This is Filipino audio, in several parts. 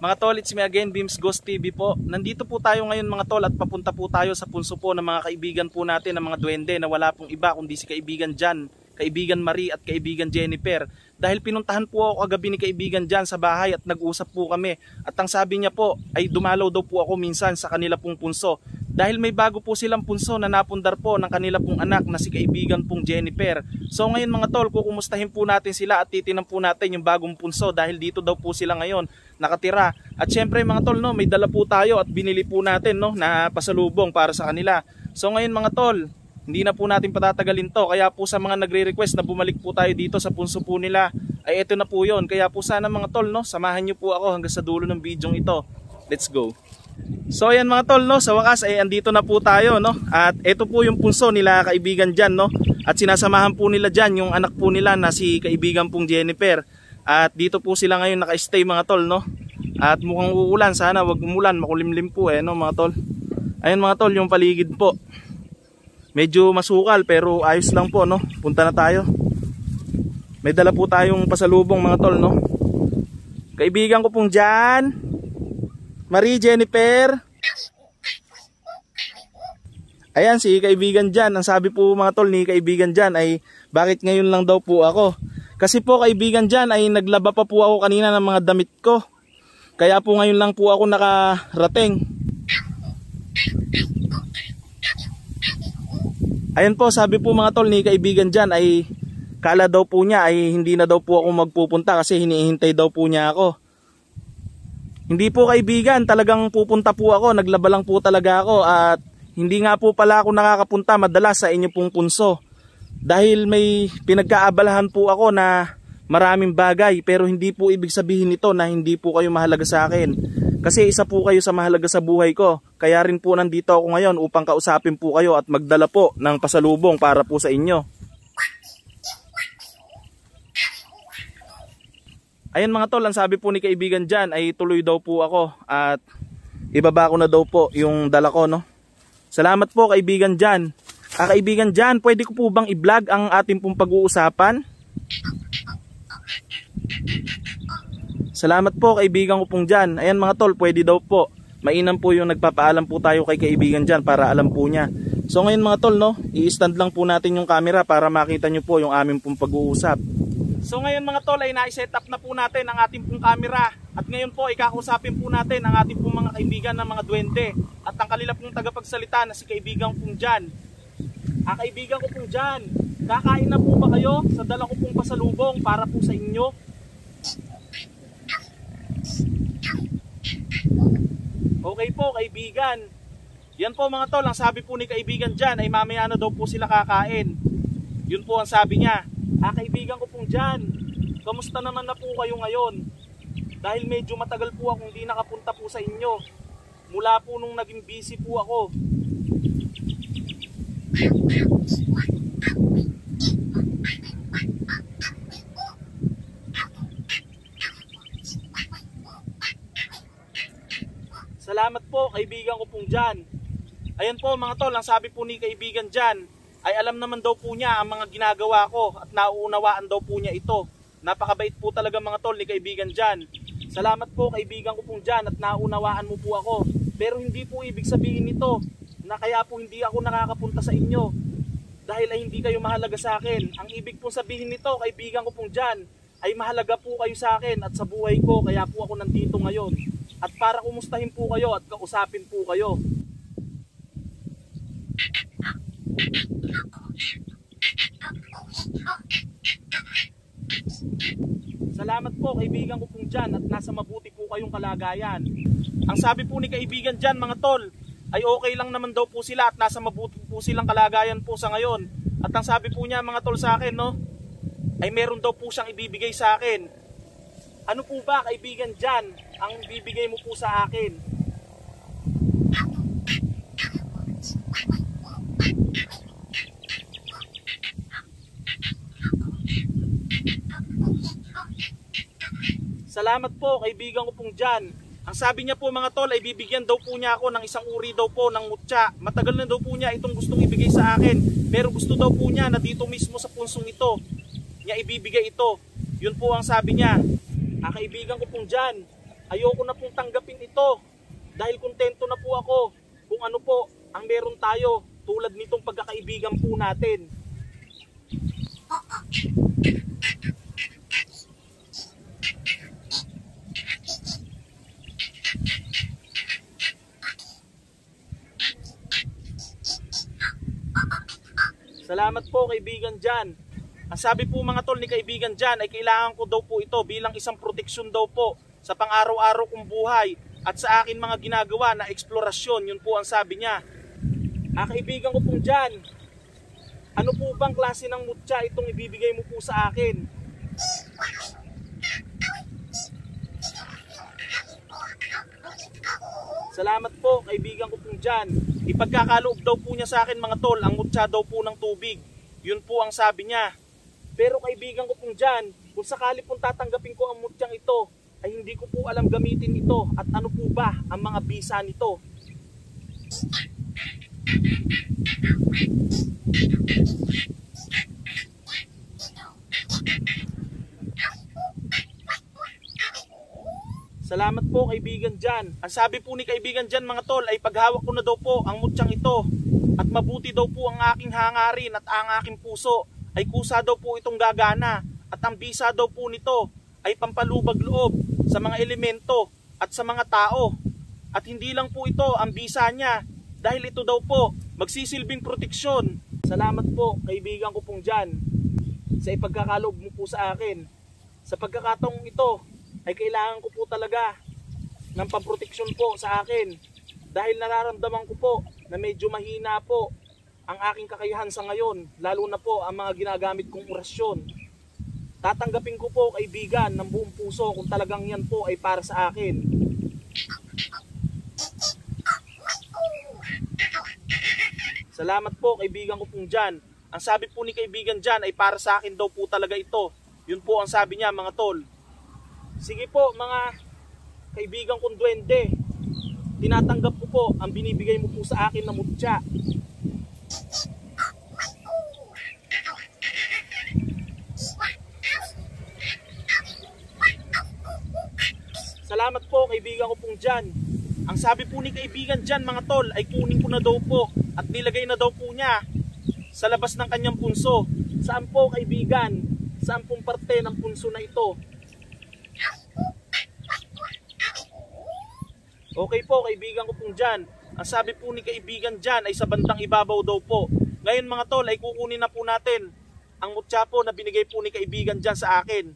Mga tol, it's me again, Beams Ghost TV po. Nandito po tayo ngayon mga tol at papunta po tayo sa punso po ng mga kaibigan po natin, ng mga duwende na wala pong iba kundi si kaibigan Jan, kaibigan Marie at kaibigan Jennifer. Dahil pinuntahan po ako kagabi ni kaibigan Jan sa bahay at nag-usap po kami. At ang sabi niya po ay dumalaw daw po ako minsan sa kanila pong punso. Dahil may bago po silang punso na napundar po ng kanila pong anak na si kaibigan pong Jennifer. So ngayon mga tol, kukumustahin po natin sila at titinan po natin yung bagong punso dahil dito daw po sila ngayon nakatira. At syempre mga tol, no, may dala po tayo at binili po natin no, na pasalubong para sa kanila. So ngayon mga tol, hindi na po natin patatagalin to. Kaya po sa mga nagre-request na bumalik po tayo dito sa punso po nila, ay ito na po yon. Kaya po sana mga tol, no, samahan nyo po ako hanggang sa dulo ng video ito. Let's go. So ayan mga tol, no, sa wakas ay andito na po tayo, no. At ito po yung punso nila kaibigan diyan, no. At sinasamahan po nila diyan yung anak po nila na si kaibigan pong Jennifer. At dito po sila ngayon naka-stay mga tol, no. At mukhang uulan, sana wag umulan, makulimlim po eh, no mga tol. Ayun mga tol, yung paligid po. Medyo masukal pero ayos lang po, no. Punta na tayo. May dala po tayong pasalubong mga tol, no. Kaibigan ko pong Jan. Marie Jennifer. Ayan si kaibigan Jan. Ang sabi po mga tol ni kaibigan Jan ay bakit ngayon lang daw po ako. Kasi po kaibigan dyan ay naglaba pa po ako kanina ng mga damit ko. Kaya po ngayon lang po ako nakarating. Ayan po sabi po mga tol ni kaibigan dyan ay kala daw po niya ay hindi na daw po ako magpupunta kasi hinihintay daw po niya ako. Hindi po kaibigan, talagang pupunta po ako, naglaba lang po talaga ako at hindi nga po pala ako nakakapunta madalas sa inyo pong punso. Dahil may pinagkaabalahan po ako na maraming bagay pero hindi po ibig sabihin nito na hindi po kayo mahalaga sa akin. Kasi isa po kayo sa mahalaga sa buhay ko. Kaya rin po nandito ako ngayon upang kausapin po kayo at magdala po ng pasalubong para po sa inyo. Ayan mga tol, ang sabi po ni kaibigan dyan ay tuloy daw po ako at ibaba ko na daw po yung dala ko no. Salamat po kaibigan dyan. Ah, kaibigan dyan, pwede ko po bang i-vlog ang ating pong pag-uusapan? Salamat po kaibigan ko pong dyan. Ayan mga tol, pwede daw po. Mainam po yung nagpapaalam po tayo kay kaibigan dyan para alam po niya. So ngayon mga tol, no, i-stand lang po natin yung camera para makita nyo po yung aming pong pag-uusap. So ngayon mga tol ay na-set up na po natin ang ating pong camera at ngayon po ikakusapin po natin ang ating pong mga kaibigan ng mga duwende at ang kanila pong tagapagsalita na si kaibigan pong dyan. Ah, kaibigan ko pong dyan, kakain na po ba kayo sa dala ko pong pasalubong para po sa inyo? Okay po kaibigan. Yan po mga tol, ang sabi po ni kaibigan dyan ay mamaya na daw po sila kakain. Yun po ang sabi niya. Ah kaibigan ko pong dyan, kamusta naman na po kayo ngayon? Dahil medyo matagal po akong hindi nakapunta po sa inyo. Mula po nung naging busy po ako. Salamat po kaibigan ko pong dyan. Ayan po mga tol, ang sabi po ni kaibigan dyan ay alam naman daw po niya ang mga ginagawa ko at nauunawaan daw po niya ito. Napakabait po talaga mga tol ni kaibigan dyan. Salamat po kaibigan ko pong dyan at naunawaan mo po ako. Pero hindi po ibig sabihin nito na kaya po hindi ako nakakapunta sa inyo dahil ay hindi kayo mahalaga sa akin. Ang ibig pong sabihin nito kaibigan ko pong dyan ay mahalaga po kayo sa akin at sa buhay ko kaya po ako nandito ngayon. At para kumustahin po kayo at kausapin po kayo. Salamat po kaibigan ko pong dyan at nasa mabuti po kayong kalagayan. Ang sabi po ni kaibigan dyan mga tol ay okay lang naman daw po sila at nasa mabuti po silang kalagayan po sa ngayon. At ang sabi po niya mga tol sa akin no ay meron daw po siyang ibibigay sa akin. Ano po ba kaibigan dyan ang bibigay mo po sa akin? Salamat po kaibigan ko pong dyan. Ang sabi niya po mga tol ay bibigyan daw po niya ako ng isang uri daw po ng mutya. Matagal na daw po niya itong gustong ibigay sa akin. Pero gusto daw po niya na dito mismo sa punsong ito niya ibibigay ito. Yun po ang sabi niya. Ah, kaibigan ko pong dyan. ayoko na pong tanggapin ito dahil kontento na po ako kung ano po ang meron tayo tulad nitong pagkakaibigan po natin. Salamat po kaibigan Jan. Ang sabi po mga tol ni kaibigan Jan ay kailangan ko daw po ito bilang isang proteksyon daw po sa pang-araw-araw kong buhay at sa akin mga ginagawa na eksplorasyon. Yun po ang sabi niya. Ah, kaibigan ko pong Jan, ano po bang klase ng mutya itong ibibigay mo po sa akin? Salamat po kaibigan ko pong dyan. Ipagkakaloob daw po niya sa akin mga tol, ang mutya daw po ng tubig. Yun po ang sabi niya. Pero kaibigan ko pong dyan, kung sakali pong tatanggapin ko ang mutyang ito, ay hindi ko po alam gamitin ito at ano po ba ang mga bisa nito. Salamat po kaibigan dyan. Ang sabi po ni kaibigan dyan mga tol ay paghawak ko na daw po ang mutyang ito at mabuti daw po ang aking hangarin at ang aking puso ay kusa daw po itong gagana at ang bisa daw po nito ay pampalubag loob sa mga elemento at sa mga tao. At hindi lang po ito ang bisa niya dahil ito daw po magsisilbing proteksyon. Salamat po kaibigan ko pong dyan sa ipagkakaloob mo po sa akin. Sa pagkakataong ito ay kailangan ko po talaga ng pamproteksyon po sa akin. Dahil nararamdaman ko po na medyo mahina po ang aking kakayahan sa ngayon lalo na po ang mga ginagamit kong orasyon. Tatanggapin ko po kaibigan ng buong puso kung talagang yan po ay para sa akin. Salamat po kaibigan ko pong dyan. Ang sabi po ni kaibigan dyan ay para sa akin daw po talaga ito. Yun po ang sabi niya mga tol Sige po mga kaibigan kong duwende, tinatanggap ko po ang binibigay mo po sa akin na mutya. Salamat po kaibigan ko pong dyan. Ang sabi po ni kaibigan dyan mga tol ay kunin ko na daw po at nilagay na daw po niya sa labas ng kanyang punso. Saan po kaibigan? Saan pong parte ng punso na ito? Okay po, kaibigan ko pong dyan. Ang sabi po ni kaibigan dyan ay sa bandang ibabaw daw po. Ngayon mga tol, ay kukunin na po natin ang mutya po na binigay po ni kaibigan dyan sa akin.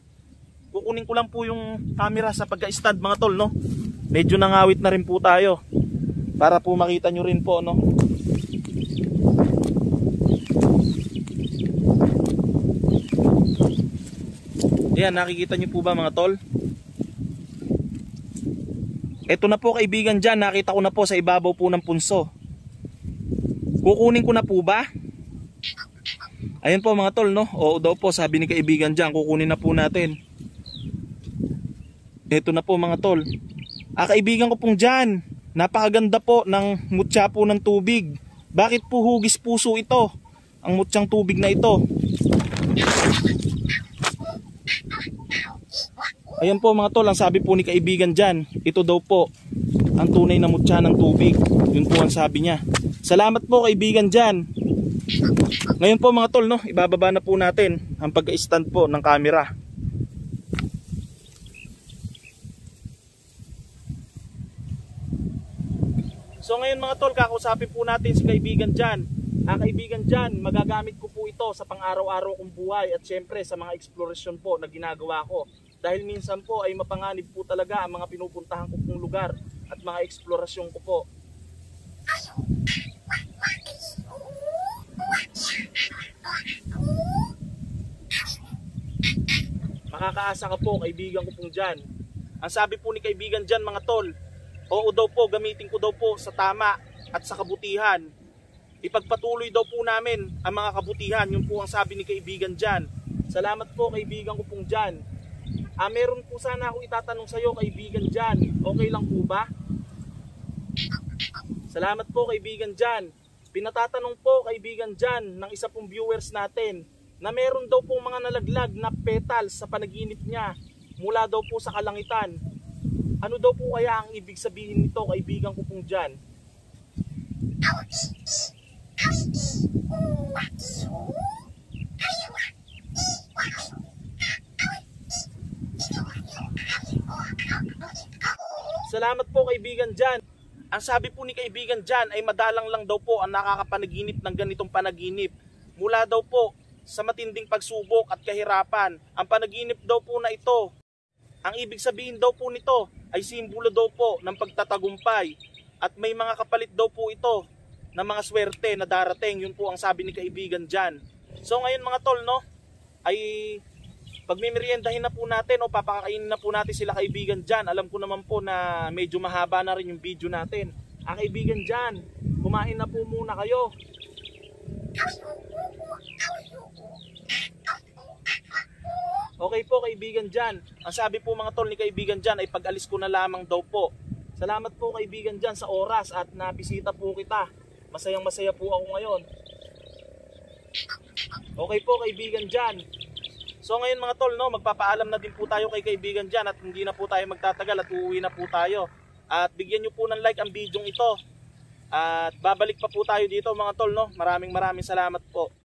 Kukunin ko lang po yung camera sa pagka-stud mga tol, no? Medyo nangawit na rin po tayo. Para po makita nyo rin po, no? Ayan, nakikita nyo po ba mga tol? Ito na po kaibigan dyan, nakita ko na po sa ibabaw po ng punso. Kukunin ko na po ba? Ayun po mga tol, no? Oo daw po, sabi ni kaibigan dyan, kukunin na po natin. Ito na po mga tol. Ah, kaibigan ko pong dyan, napakaganda po ng mutya po ng tubig. Bakit po hugis puso ito? Ang mutyang tubig na ito. Ayan po mga tol, ang sabi po ni kaibigan dyan, ito daw po ang tunay na mutya ng tubig. Yun po ang sabi niya. Salamat po kaibigan dyan. Ngayon po mga tol, no, ibababa na po natin ang pagka-stand po ng camera. So ngayon mga tol, kakausapin po natin si kaibigan dyan. Ang kaibigan dyan, magagamit ko po ito sa pang-araw-araw kong buhay at syempre sa mga eksplorasyon po na ginagawa ko dahil minsan po ay mapanganib po talaga ang mga pinupuntahan ko pong lugar at mga eksplorasyon ko po. Makakaasa ka po kaibigan ko pong dyan. Ang sabi po ni kaibigan dyan mga tol, oo daw po gamitin ko daw po sa tama at sa kabutihan. Ipagpatuloy daw po namin ang mga kabutihan, yun po ang sabi ni kaibigan dyan. Salamat po kaibigan ko pong dyan. Ah, meron po sana ako itatanong sa iyo kaibigan diyan. Okay lang po ba? Salamat po kaibigan diyan. Pinatatanong po kaibigan diyan ng isa pong viewers natin na meron daw pong mga nalaglag na petals sa panaginip niya mula daw po sa kalangitan. Ano daw po kaya ang ibig sabihin nito, kaibigan ko pong dyan? Salamat po kaibigan dyan. Ang sabi po ni kaibigan dyan ay madalang lang daw po ang nakakapanaginip ng ganitong panaginip. Mula daw po sa matinding pagsubok at kahirapan. Ang panaginip daw po na ito, ang ibig sabihin daw po nito ay simbolo daw po ng pagtatagumpay. At may mga kapalit daw po ito ng mga swerte na darating. Yun po ang sabi ni kaibigan dyan. So ngayon mga tol, no, ay pag may meriendahin na po natin o papakainin na po natin sila kaibigan dyan, alam ko naman po na medyo mahaba na rin yung video natin. Ah, kaibigan dyan, kumain na po muna kayo. Okay po kaibigan dyan. Ang sabi po mga tol ni kaibigan dyan ay pag-alis ko na lamang daw po. Salamat po kaibigan dyan sa oras at nabisita po kita. Masayang masaya po ako ngayon. Okay po kaibigan dyan. So ngayon mga tol, no, magpapaalam na din po tayo kay kaibigan dyan at hindi na po tayo magtatagal at uuwi na po tayo. At bigyan nyo po ng like ang video ito. At babalik pa po tayo dito mga tol, no. Maraming maraming salamat po.